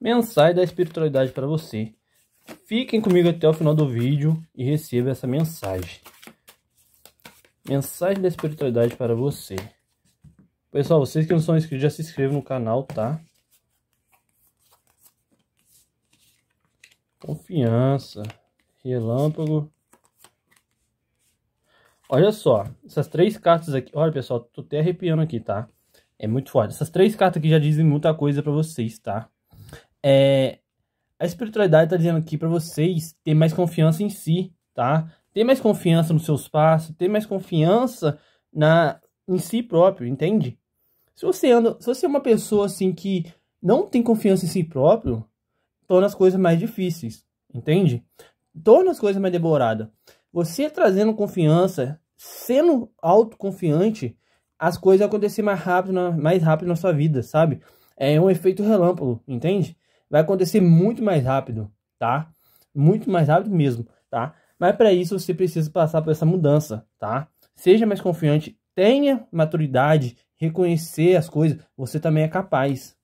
Mensagem da espiritualidade para você. Fiquem comigo até o final do vídeo e receba essa mensagem. Mensagem da espiritualidade para você. Pessoal, vocês que não são inscritos, já se inscrevam no canal, tá? Confiança. Relâmpago. Olha só, essas três cartas aqui. Olha, pessoal, tô até arrepiando aqui, tá? É muito forte. Essas três cartas aqui já dizem muita coisa para vocês, tá? É, a espiritualidade está dizendo aqui para vocês ter mais confiança em si, tá? Ter mais confiança nos seus passos, ter mais confiança na em si próprio, entende? Se você anda, se você é uma pessoa assim que não tem confiança em si próprio, torna as coisas mais difíceis, entende? Torna as coisas mais demoradas. Você trazendo confiança, sendo autoconfiante, as coisas acontecer mais rápido, mais rápido na sua vida, sabe? É um efeito relâmpago, entende? Vai acontecer muito mais rápido, tá? Muito mais rápido mesmo, tá? Mas para isso você precisa passar por essa mudança, tá? Seja mais confiante, tenha maturidade, reconhecer as coisas, você também é capaz,